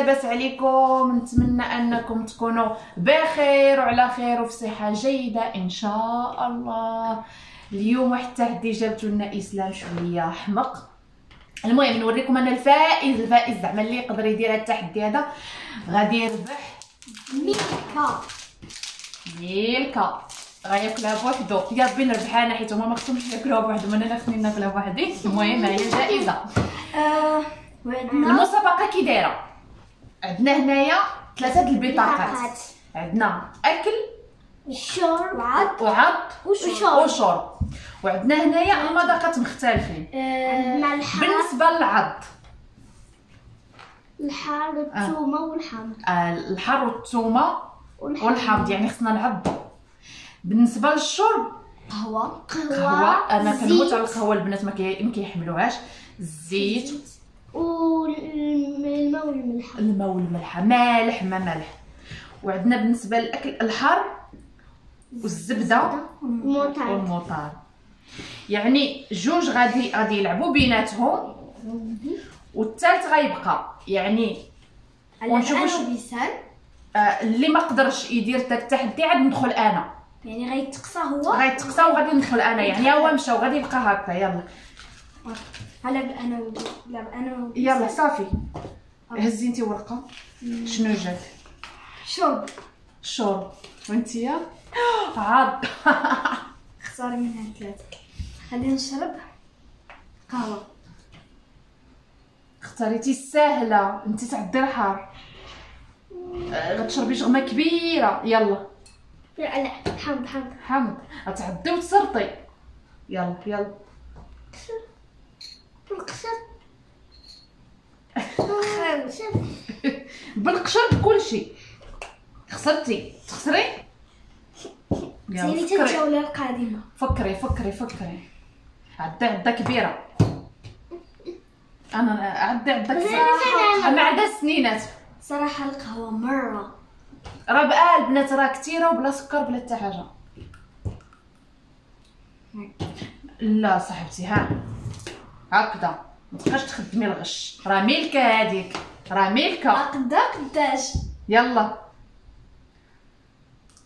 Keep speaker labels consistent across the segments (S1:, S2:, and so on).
S1: لاباس عليكم نتمنى أنكم تكونوا بخير وعلى خير وفي صحة جيدة إن شاء الله. اليوم واحد التحدي جابتو لنا إسلام شوية حمق المهم نوريكم أنا الفائز الفائز زعما اللي يقدر يدير هذا التحدي هذا. غادي يربح
S2: ميكا
S1: ميلكا. غياكلها بوحدو. يا ربي نربحها أنا حيت هما ما خصهمش ياكلوها بوحدهم أنا خصني ناكلها بوحدي. المهم هي الجائزه
S2: آه
S1: المسابقة كي دايرة؟ عندنا هنايا ثلاثة البطاقات
S2: بطاقات.
S1: عندنا أكل
S2: الشرب وعد
S1: وعط.
S2: وشرب.
S1: وشرب. وعندنا هنايا المذاقات مختلفين.
S2: الحار
S1: بالنسبة للعض
S2: الحار والثومه والحامض.
S1: آه، الحر والثومه
S2: والحامض.
S1: يعني خصنا نعضو بالنسبة للشرب قهوة. قهوة.
S2: أنا
S1: كنموت على القهوة البنات ما كيحملوهاش. الزيت.
S2: والماء والملح
S1: الماء والملح مالح ما مالح وعندنا بالنسبة للأكل الحار والزبدة
S2: الموطار
S1: والمطار يعني جوج غادي غادي يلعبوا بيناتهم. والثالث غيبقى. يعني ونشوفوا شو-
S2: بيسان
S1: آه اللي ما قدرش يدير داك التحدي عاد ندخل أنا.
S2: يعني غيتقصى هو؟
S1: غيتقصى وغادي ندخل أنا. يعني هو مشى وغادي يبقى هكا. يلا.
S2: هلا أنا و- لا أنا و-
S1: يلا صافي. هزي انت ورقة. شنو جاك
S2: شرب.
S1: الشرب وانتيا عاد.
S2: اختاري منها ثلاثة. خلينا نشرب قهوة.
S1: اختاريتي السهله انت تعدي الحار غتشربي شغمه كبيرة. يلا.
S2: لا لا حمض حمض
S1: حمد غتعدي وتسرطي يلا يلا.
S2: القشر القشر
S1: بالقشر بكلشي. خسرتي. تخسري؟ فكري.
S2: الجولة القادمة.
S1: فكري فكري فكري. عدى عدى كبيرة. أنا عدى عدى كبيرة. أنا؟ عدا سنينات.
S2: صراحة القهوة مرة.
S1: راه بقى البنات راه كثيرة وبلا سكر بلا حتى حاجة. لا صاحبتي ها. هكذا. ما تبقاش تخدمي الغش. راه ملكة هذيك راه ملكة.
S2: قدا قداش؟
S1: يلا.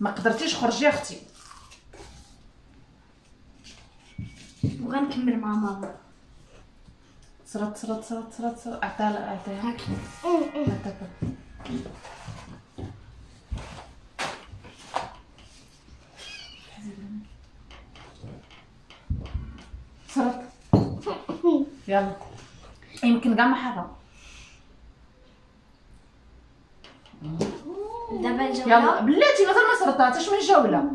S1: ما قدرتيش خرجي أختي.
S2: وغنكمل مع ماما.
S1: سرط سرط سرط سرط سرط عطاها عطاها
S2: هاكي
S1: عطاها سرط يلا. يمكن كاع ما حرة
S2: دابا
S1: يلا.
S2: الجولة
S1: بلاتي مازال ما سرطاتش من جولة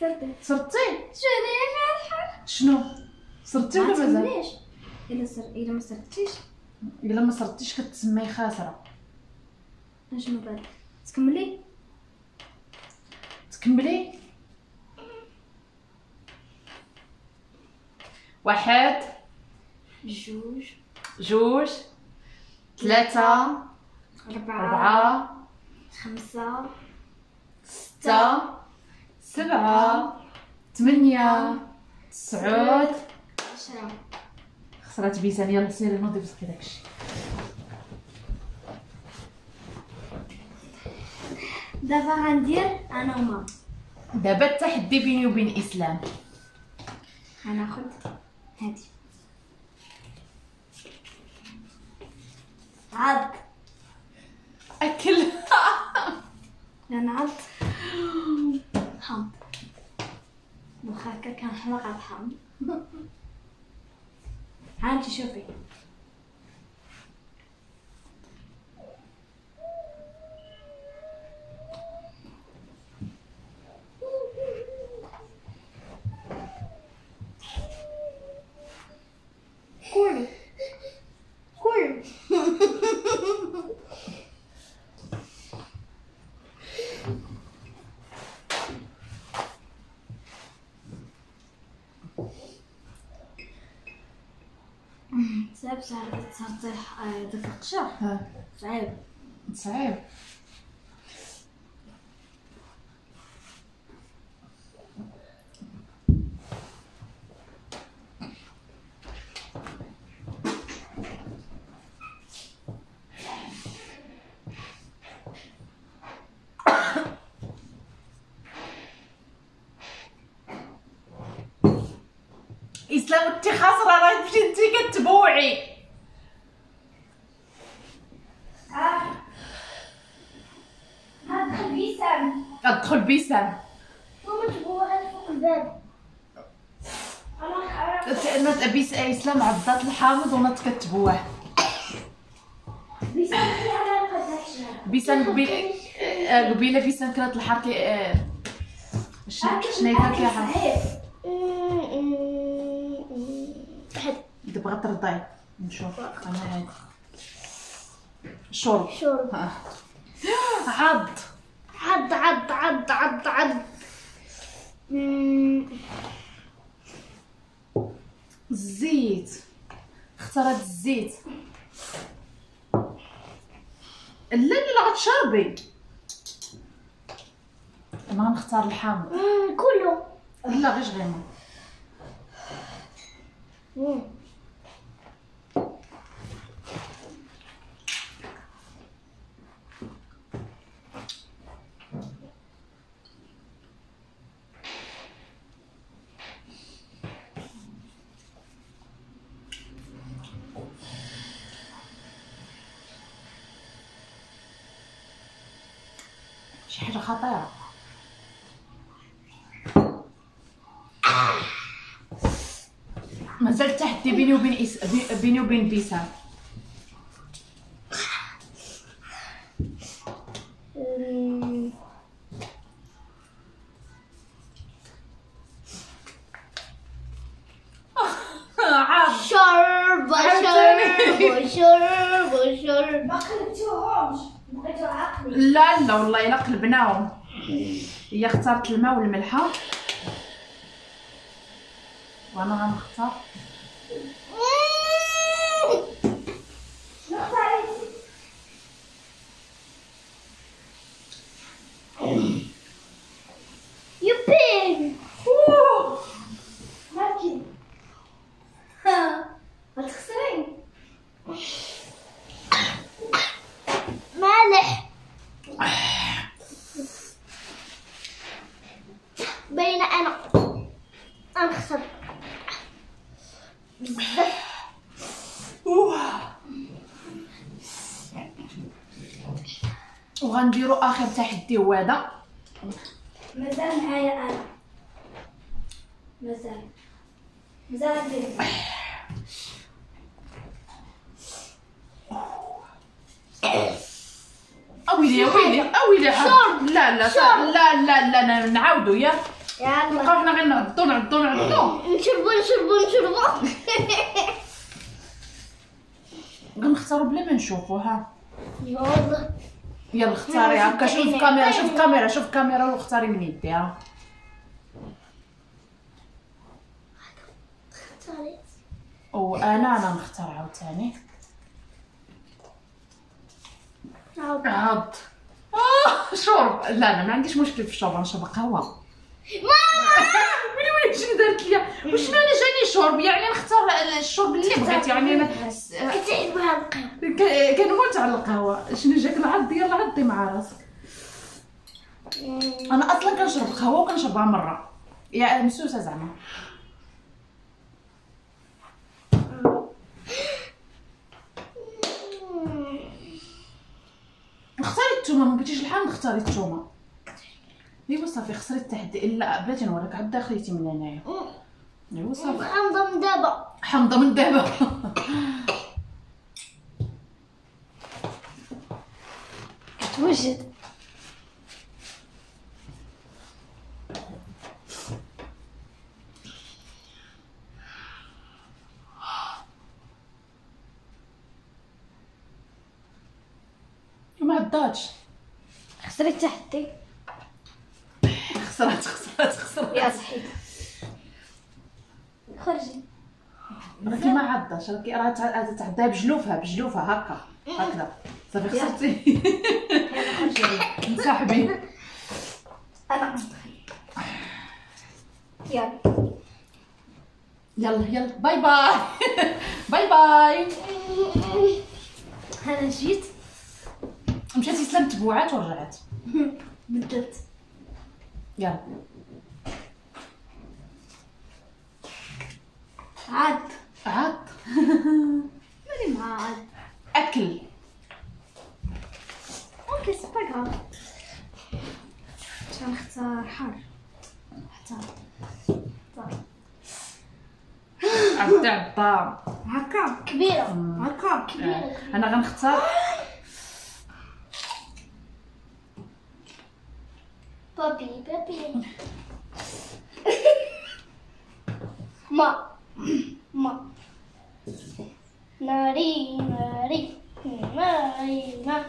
S2: صرتي
S1: سرطي.
S2: شنو يا
S1: شنو؟ سرطي ولا مازال
S2: إلا سر إلا ما سرتيش.
S1: إلا ما سرطيش كتسمي خاسرة.
S2: اشنو بالك تكملي.
S1: تكملي؟ واحد
S2: جوج
S1: جوج ثلاثة
S2: أربعة
S1: أربعة
S2: خمسة
S1: ستة سبعة ثمانية تسعود.
S2: عشرة.
S1: خسرات بيسان. يلا سيري نوضي بسقي داكشي
S2: دابا غندير أنا وماما
S1: دابا التحدي بيني وبين إسلام.
S2: غناخد هادي عض
S1: أكل.
S2: أنا عض حمض واخا هكا كنحماق على الحمض ها انت شوفي. باش
S1: تطيح
S2: صعيب.
S1: صعيب. إسلام أنت خاسره راه مشيتي كتبوعي.
S2: هدخل بيسام
S1: أدخل بيسام
S2: ماما تبغى فوق الباب.
S1: أنا بيس إسلام عضات الحامض ونات كتبوع
S2: بيسام هي على القداش
S1: بيسام قبيله بيسام كانت الحركه شنو شنو هي حركه دابا غترضعي نشوف. أنا هاد شرب
S2: شرب
S1: ها. عض
S2: عض عض عض عض.
S1: الزيت. اختارت الزيت. لا لا غتشربي. أنا غنختار الحامض
S2: مم، كله.
S1: لا غير غيما شي حاجة خطيرة. مازال التحدي بيني وبين إس... بي- بيني وبين بيسام
S2: شرب. شرب شرب شرب ما بغيتو عقلي
S1: لا لا والله إلا قلبناهم. هي اختارت الماء والملحة. وأنا غنختار
S2: يبين مالكي ها ما تخسرين مالح بين أنا أنا خسرت بزاف
S1: وغنديرو آخر تحدي هو هذا.
S2: مازال معايا أنا. مازال. مازال
S1: اويلي اويلي اويلي
S2: شرب.
S1: لا لا. لا لا لا نعاودو يا.
S2: يلا
S1: نبقاو حنا غير نعضو نعضو نعضو
S2: نشربو نشربو نشربو.
S1: غنختارو بلا ما نشوفو ها.
S2: يلا.
S1: يلا اختاري. هكا شوف. الكاميرا شوف. الكاميرا شوف الكاميرا واختاري من يدي ها. وأنا أنا نختار عاوتاني. عض آه شرب لا أنا ما عنديش مشكل في الشرب نشرب قهوة. ويلي ويلي شنو دارت ليا؟ وشنو أنا جاني شرب يعني نختار الشرب اللي بغيت يعني أنا
S2: كتعيد بها القهوة
S1: ك- كنموت على القهوة. شنو جاك العض يلا عضي مع راسك. أنا أصلا كنشرب قهوة وكنشربها مرة. يا مسوسه زعما اختاري الثومه ما بغيتيش الحامض اختاري الثومه ايوا صافي خسري التحدي. إلا بلاتي نوريك عاد داخليتي من هنايا. ايوا صافي
S2: حامضة من دابا
S1: حامضه من دابا
S2: كتوجد
S1: ما عداتش
S2: خسرت تحتي.
S1: خسرات خسرات خسرات.
S2: يا صحيت خرجي.
S1: راكي ما عضاش راكي راه تع- تعداها بجلوفها بجلوفها هكا هكذا. صافي خسرتي.
S2: خرجي
S1: انسحبي
S2: أنا يلا.
S1: يلا يلا. باي باي. باي باي.
S2: أنا جيت.
S1: مشاتي سلام تبوعات ورجعت.
S2: بدلت
S1: يلا.
S2: عاد.
S1: عط
S2: ماني مع عاد
S1: أكل.
S2: أوكي سي با غاف نختار حار اختار
S1: عبد عبا
S2: هكا. كبيرة. هكا. كبيرة.
S1: أنا غنختار.
S2: بابي بابي. ما. ما. ناري ناري ناري ناري.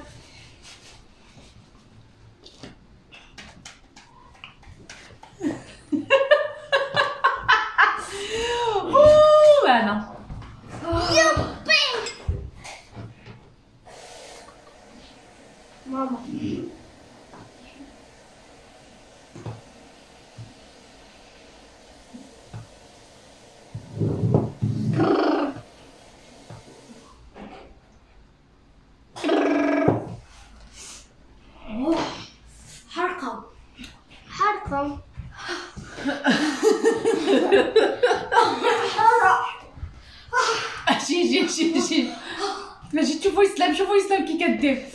S1: اسلام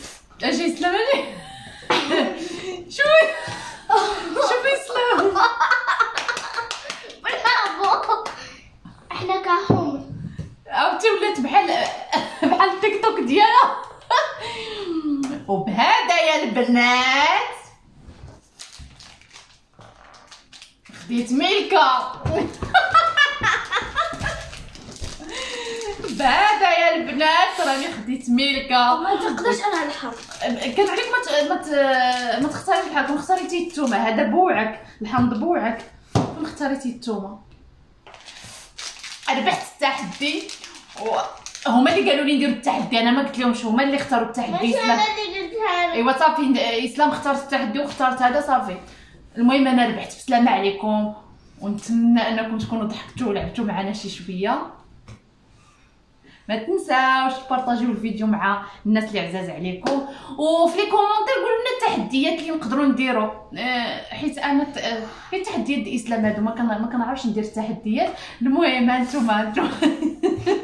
S1: ملكة
S2: ما تقدرش أنا الحرب
S1: كان عليك ما ت- ما ت- ما تختاري الحكم اختاريتي التومة. هذا بوعك. الحمض بوعك. كون اختاريتي التومة. ربحت التحدي. وهما اللي قالوا لي نديروا التحدي. أنا ما قلت لهمش. هما اللي اختاروا التحدي. اسلام. أيوا صافي. إسلام اختارت التحدي واختارت هذا صافي. المهم أنا ربحت. بسلامه عليكم. ونتمنى أنكم تكونوا ضحكتوا ولعبتوا معنا شي شوية. ما تنساوش تبارطاجيو الفيديو مع الناس اللي عزاز عليكم. وفي لي كومونتير قولوا لنا التحديات اللي نقدروا نديروا آه، حيت أنا ت- آه، ديال الإسلام هادو ما كنعرفش ندير التحديات. المهم هانتوما هانتوما.